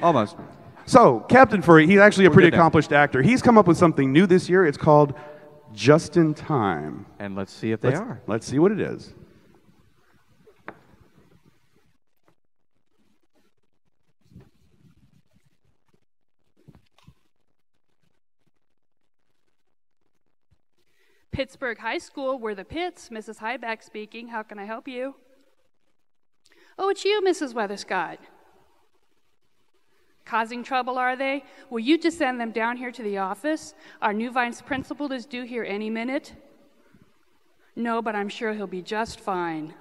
Almost. So, Captain Furry, he's actually a We're pretty good now. accomplished actor. He's come up with something new this year. It's called Just in Time. And let's see if they let's, are. Let's see what it is. Pittsburgh High School, we're the Pitts. Mrs. Highback speaking. How can I help you? Oh, it's you, Mrs. Weatherscott. Causing trouble, are they? Will you just send them down here to the office? Our new vice principal is due here any minute. No, but I'm sure he'll be just fine.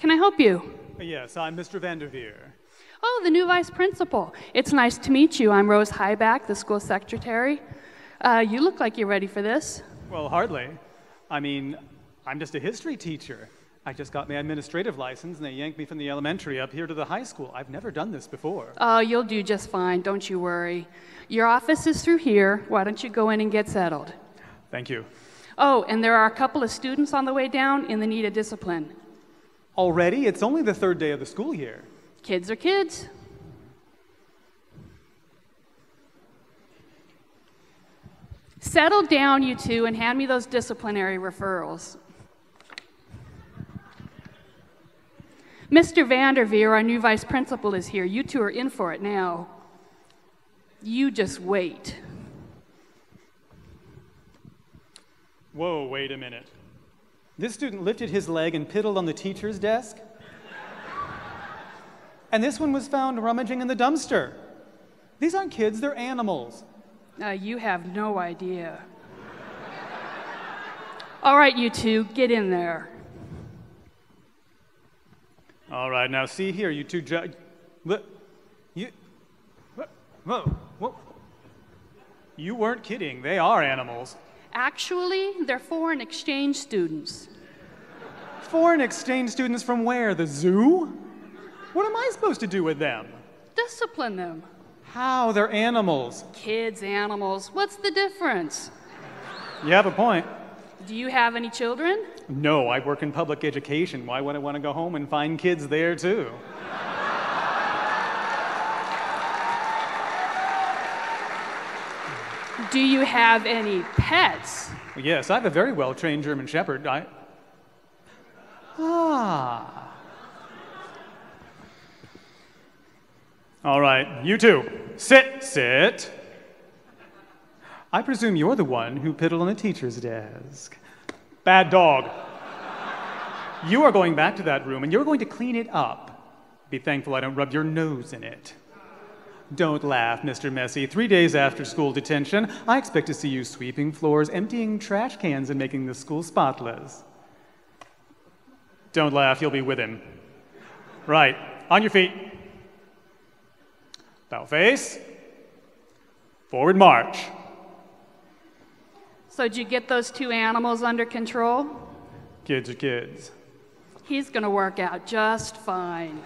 Can I help you? Yes, I'm Mr. Vanderveer. Oh, the new vice principal. It's nice to meet you. I'm Rose Hyback, the school secretary. Uh, you look like you're ready for this. Well, hardly. I mean, I'm just a history teacher. I just got my administrative license and they yanked me from the elementary up here to the high school. I've never done this before. Oh, you'll do just fine. Don't you worry. Your office is through here. Why don't you go in and get settled? Thank you. Oh, and there are a couple of students on the way down in the need of discipline. Already? It's only the third day of the school year. Kids are kids. Settle down, you two, and hand me those disciplinary referrals. Mr. Vanderveer, our new vice principal, is here. You two are in for it now. You just wait. Whoa, wait a minute. This student lifted his leg and piddled on the teacher's desk? and this one was found rummaging in the dumpster. These aren't kids, they're animals. Uh, you have no idea. All right, you two, get in there. All right, now see here, you two ju- Look, you. Whoa, whoa. You weren't kidding, they are animals. Actually, they're foreign exchange students. Foreign exchange students from where? The zoo? What am I supposed to do with them? Discipline them. How? They're animals. Kids, animals, what's the difference? You have a point. Do you have any children? No, I work in public education. Why would I want to go home and find kids there too? Do you have any pets? Yes, I have a very well trained German Shepherd. I. Ah. All right, you two, sit, sit. I presume you're the one who piddled on the teacher's desk. Bad dog. You are going back to that room and you're going to clean it up. Be thankful I don't rub your nose in it. Don't laugh, Mr. Messy. Three days after school detention, I expect to see you sweeping floors, emptying trash cans, and making the school spotless. Don't laugh, you'll be with him. Right, on your feet. Bow face. Forward march. So, did you get those two animals under control? Kids are kids. He's gonna work out just fine.